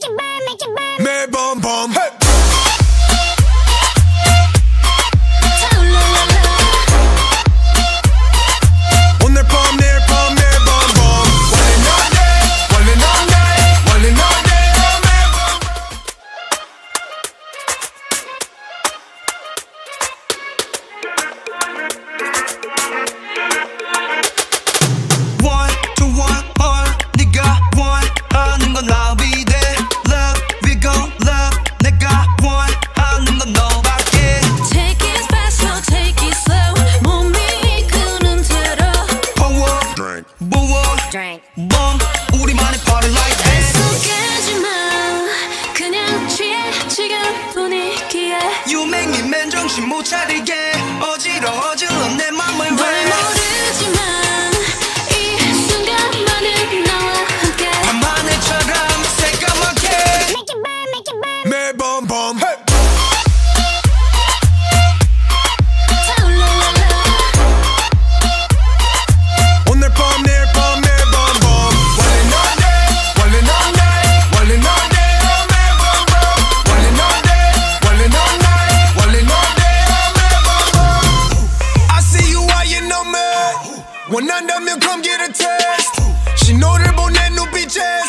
매번 Drink. bomb 우리만의 party like this 속하지 마. 그냥 취해 지금 분위기에. You make me 맨정신 못 차리게 어지러워 질러 내 맘을 널왜 모르지만 이 순간만은 나와 함께. 밤하늘처럼 새까맣게 매번 범 hey. 타올라라라.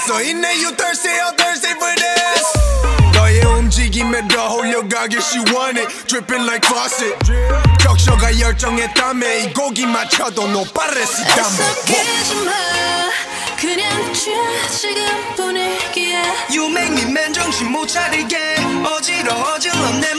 눈빛에 써있네 you thirsty I'm thirsty for this 너의 움직임에 더 홀려가길 it Dripping like faucet 적셔가 땀에 이 고기 맞춰도 no pares y 속하지 마. 그냥 취해 지금 분위기에. You make me 맨정신 못 차리게 어지러워질러 내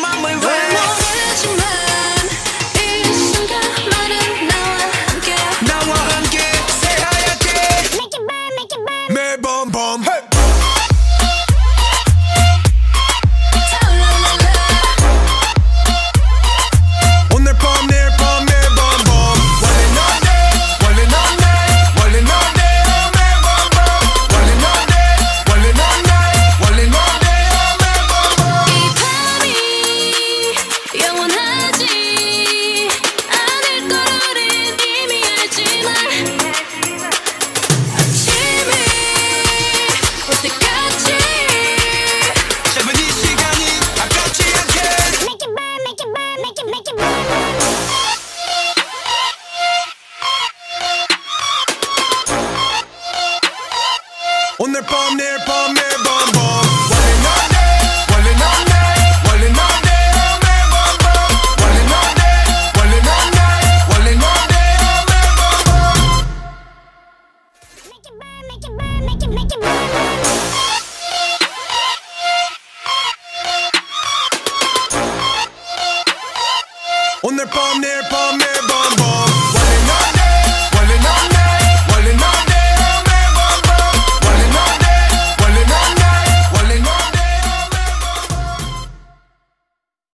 매번 범 hey. 오늘 밤 내일 오늘 밤 내일 밤 매번 범